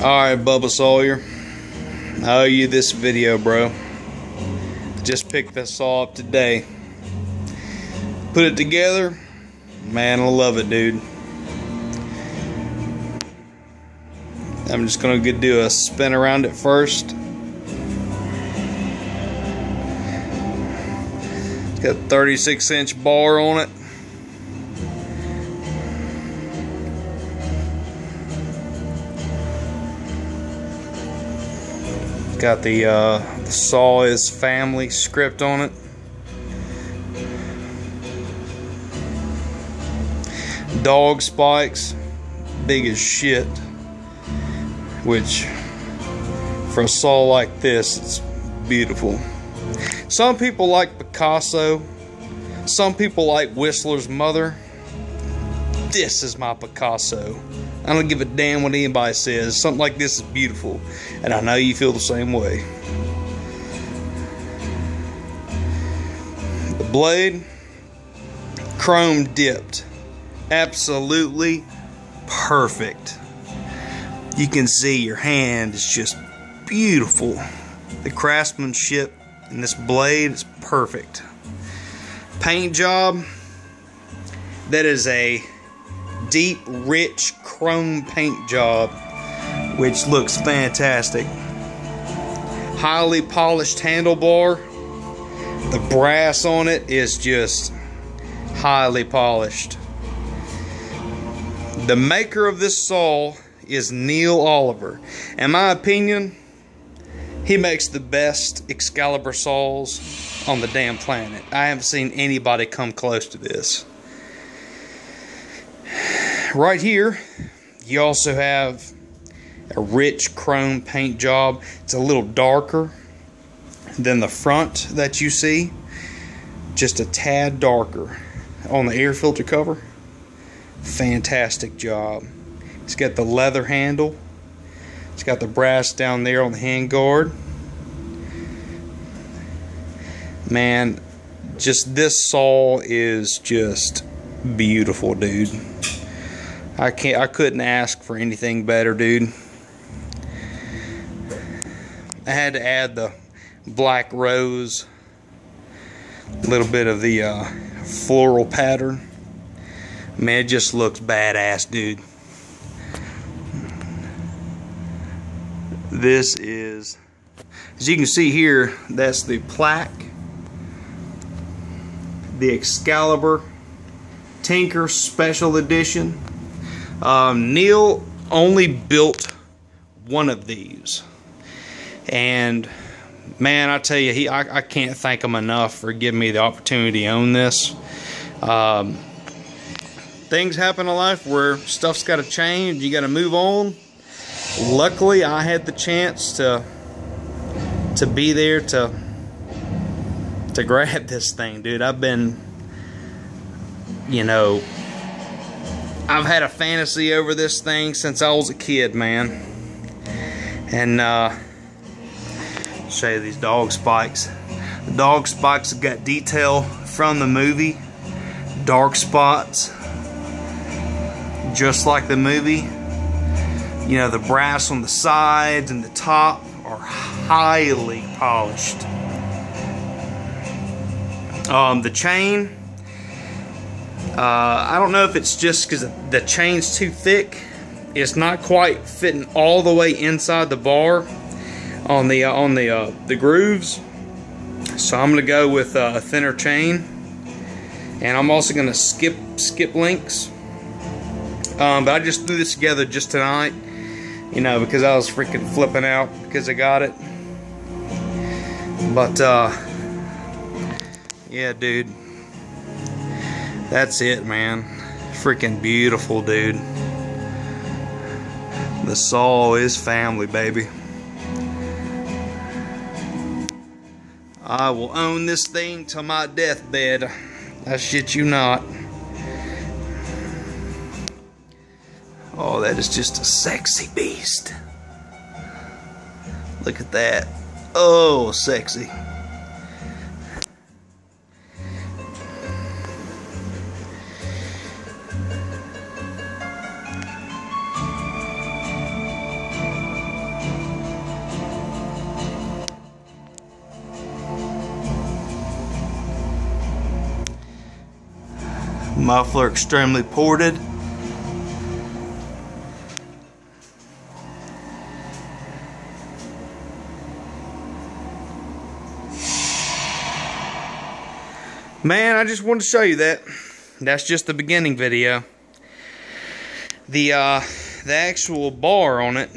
Alright, Bubba Sawyer. I owe you this video, bro. Just picked this saw up today. Put it together. Man, I love it, dude. I'm just gonna do a spin around it first. It's got 36 inch bar on it. Got the, uh, the saw is family script on it. Dog spikes, big as shit. Which, for a saw like this, it's beautiful. Some people like Picasso. Some people like Whistler's mother. This is my Picasso. I don't give a damn what anybody says. Something like this is beautiful. And I know you feel the same way. The blade, chrome dipped. Absolutely perfect. You can see your hand is just beautiful. The craftsmanship in this blade is perfect. Paint job, that is a deep, rich chrome paint job, which looks fantastic. Highly polished handlebar. The brass on it is just highly polished. The maker of this saw is Neil Oliver. In my opinion, he makes the best Excalibur saws on the damn planet. I haven't seen anybody come close to this. Right here, you also have a rich chrome paint job. It's a little darker than the front that you see. Just a tad darker on the air filter cover. Fantastic job. It's got the leather handle. It's got the brass down there on the hand guard. Man, just this saw is just beautiful, dude. I can't I couldn't ask for anything better, dude. I had to add the black rose, a little bit of the uh, floral pattern. Man, it just looks badass, dude. This is, as you can see here, that's the plaque, the Excalibur Tinker Special Edition. Um, Neil only built one of these. And man, I tell you, he I, I can't thank him enough for giving me the opportunity to own this. Um, things happen in life where stuff's got to change. You got to move on. Luckily, I had the chance to to be there to to grab this thing, dude. I've been, you know, I've had a fantasy over this thing since I was a kid, man. And uh, show you these dog spikes. The dog spikes have got detail from the movie. Dark spots, just like the movie. You know, the brass on the sides and the top are highly polished. Um, the chain, uh, I don't know if it's just because the chain's too thick. It's not quite fitting all the way inside the bar on the uh, on the uh, the grooves. So I'm gonna go with uh, a thinner chain, and I'm also gonna skip skip links. Um, but I just threw this together just tonight, you know, because I was freaking flipping out because I got it. But uh, yeah, dude, that's it, man. Freaking beautiful, dude. The saw is family, baby. I will own this thing to my deathbed. I shit you not. Oh, that is just a sexy beast. Look at that. Oh, sexy. Muffler extremely ported. Man, I just wanted to show you that. That's just the beginning video. The uh, the actual bar on it,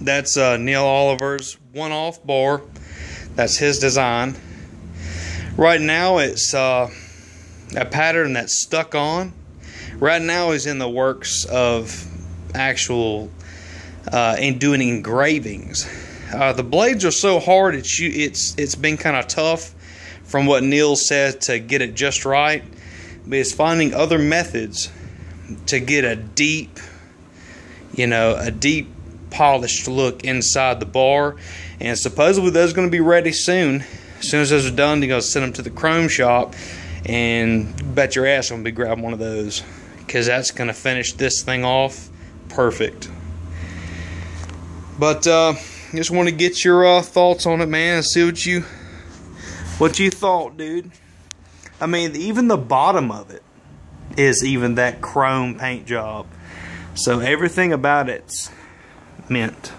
that's uh, Neil Oliver's one-off bar. That's his design. Right now, it's uh, a pattern that's stuck on. Right now, is in the works of actual uh, in doing engravings. Uh, the blades are so hard; it's it's it's been kind of tough from what Neil said to get it just right, but it's finding other methods to get a deep, you know, a deep polished look inside the bar. And supposedly those are going to be ready soon. As soon as those are done, they're going to send them to the chrome shop, and bet your ass I'm going to be grabbing one of those because that's going to finish this thing off perfect. But uh, just want to get your uh, thoughts on it, man, and see what you what you thought, dude. I mean, even the bottom of it is even that chrome paint job. So everything about it's mint.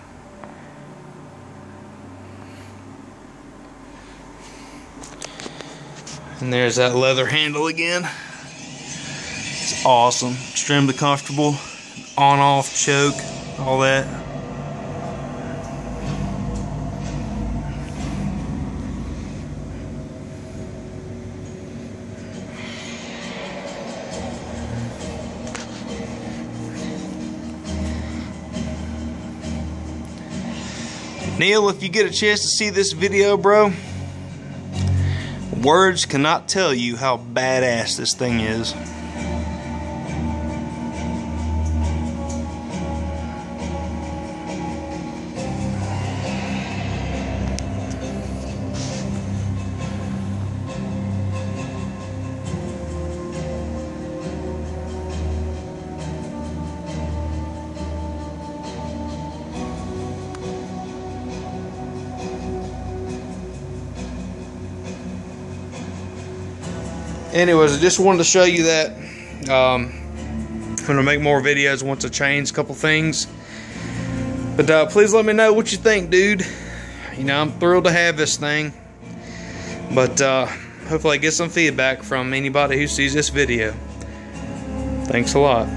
And there's that leather handle again. It's awesome. Extremely comfortable. On-off choke. All that. Neil, if you get a chance to see this video, bro, words cannot tell you how badass this thing is. Anyways, I just wanted to show you that. Um, I'm gonna make more videos once I change a couple things. But uh, please let me know what you think, dude. You know, I'm thrilled to have this thing. But uh, hopefully I get some feedback from anybody who sees this video. Thanks a lot.